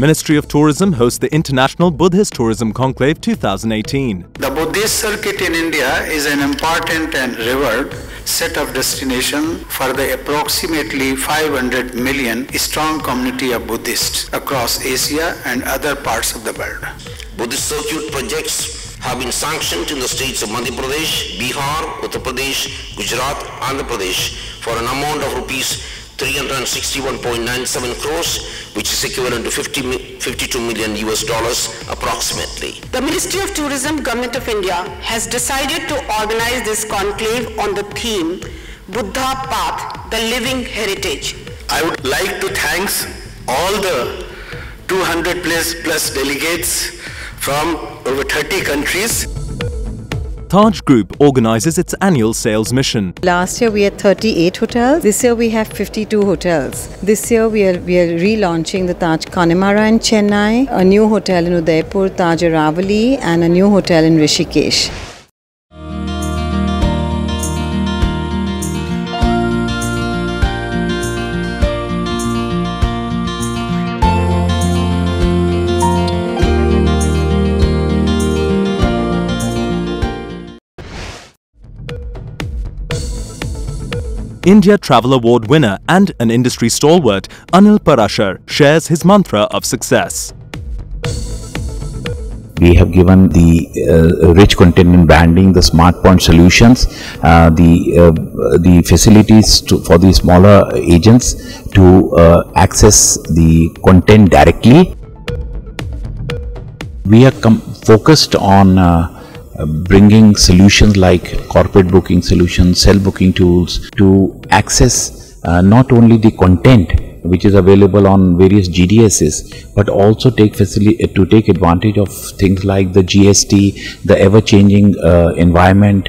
Ministry of Tourism hosts the International Buddhist Tourism Conclave 2018. The Buddhist circuit in India is an important and revered set of destination for the approximately 500 million strong community of Buddhists across Asia and other parts of the world. Buddhist circuit projects have been sanctioned in the states of Madhya Pradesh, Bihar, Uttar Pradesh, Gujarat, and Andhra Pradesh for an amount of rupees 361.97 crores, which is equivalent to 50, 52 million US dollars approximately. The Ministry of Tourism, Government of India has decided to organize this conclave on the theme Buddha Path, the Living Heritage. I would like to thank all the 200 plus, plus delegates from over 30 countries. Taj Group organizes its annual sales mission. Last year we had 38 hotels. This year we have 52 hotels. This year we are we are relaunching the Taj Connemara in Chennai, a new hotel in Udaipur, Taj Aravali, and a new hotel in Rishikesh. India Travel Award winner and an industry stalwart, Anil Parashar, shares his mantra of success. We have given the uh, rich content in branding, the smart point solutions, uh, the uh, the facilities to, for the smaller agents to uh, access the content directly. We are focused on uh, bringing solutions like corporate booking solutions, cell booking tools to access uh, not only the content which is available on various GDSs, but also take facility to take advantage of things like the GST, the ever-changing uh, environment.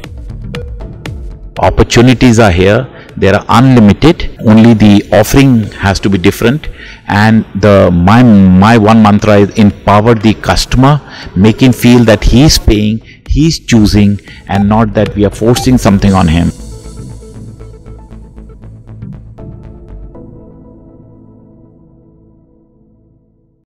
Opportunities are here; they are unlimited. Only the offering has to be different. And the my my one mantra is empower the customer, make him feel that he is paying, he is choosing, and not that we are forcing something on him.